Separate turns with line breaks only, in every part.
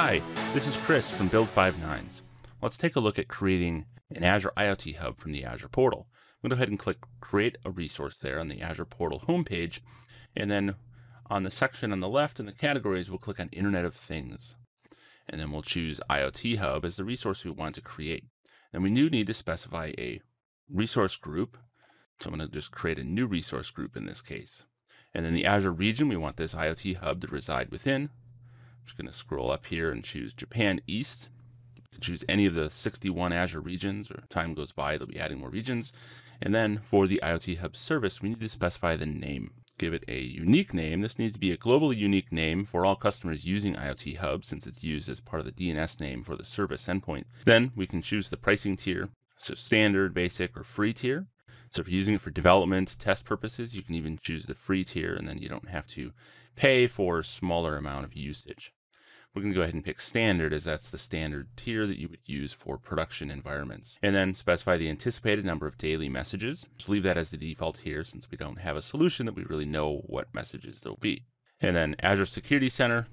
Hi, this is Chris from Build5Nines. Let's take a look at creating an Azure IoT Hub from the Azure portal. I'm going to go ahead and click Create a Resource there on the Azure portal homepage, and then on the section on the left in the categories, we'll click on Internet of Things. And then we'll choose IoT Hub as the resource we want to create. And we do need to specify a resource group. So I'm going to just create a new resource group in this case. And in the Azure region, we want this IoT Hub to reside within. Just going to scroll up here and choose Japan East. You can choose any of the 61 Azure regions, or time goes by, they'll be adding more regions. And then for the IoT Hub service, we need to specify the name. Give it a unique name. This needs to be a globally unique name for all customers using IoT Hub since it's used as part of the DNS name for the service endpoint. Then we can choose the pricing tier, so standard, basic, or free tier. So if you're using it for development test purposes, you can even choose the free tier and then you don't have to pay for a smaller amount of usage. We're going to go ahead and pick standard as that's the standard tier that you would use for production environments. And then specify the anticipated number of daily messages. Just leave that as the default here since we don't have a solution that we really know what messages there'll be. And then Azure Security Center,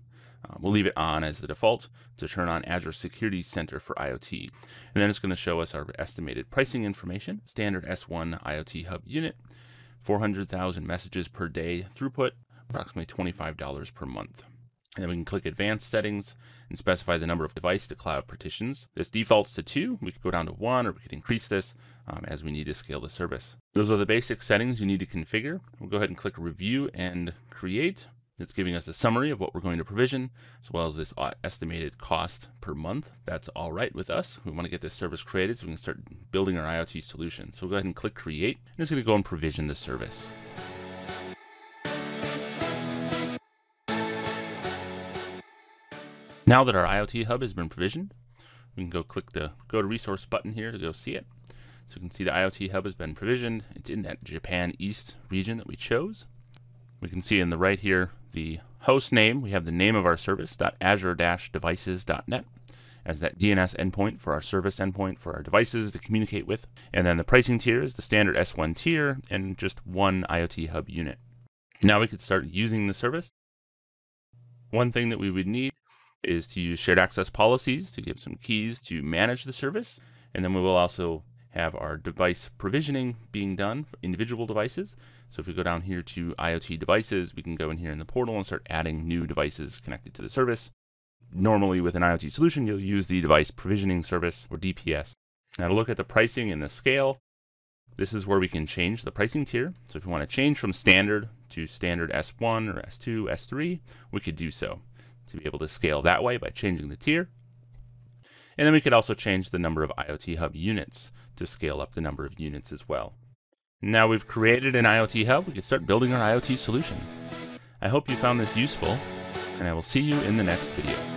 uh, we'll leave it on as the default to turn on Azure Security Center for IoT. And then it's going to show us our estimated pricing information, standard S1 IoT Hub unit, 400,000 messages per day throughput, approximately $25 per month. And then we can click advanced settings and specify the number of device to cloud partitions. This defaults to two. We could go down to one or we could increase this um, as we need to scale the service. Those are the basic settings you need to configure. We'll go ahead and click review and create. It's giving us a summary of what we're going to provision, as well as this uh, estimated cost per month. That's all right with us. We want to get this service created so we can start building our IoT solution. So we'll go ahead and click create, and it's going to go and provision the service. Now that our IoT hub has been provisioned, we can go click the go to resource button here to go see it. So you can see the IoT hub has been provisioned. It's in that Japan East region that we chose. We can see in the right here the host name. We have the name of our service, .azure-devices.net as that DNS endpoint for our service endpoint for our devices to communicate with. And then the pricing tier is the standard S1 tier and just one IoT hub unit. Now we could start using the service. One thing that we would need is to use shared access policies to give some keys to manage the service. And then we will also have our device provisioning being done for individual devices. So if we go down here to IoT devices, we can go in here in the portal and start adding new devices connected to the service. Normally with an IoT solution, you'll use the device provisioning service or DPS. Now to look at the pricing and the scale, this is where we can change the pricing tier. So if we want to change from standard to standard S1 or S2, S3, we could do so to be able to scale that way by changing the tier. And then we could also change the number of IoT Hub units to scale up the number of units as well. Now we've created an IoT Hub, we can start building our IoT solution. I hope you found this useful, and I will see you in the next video.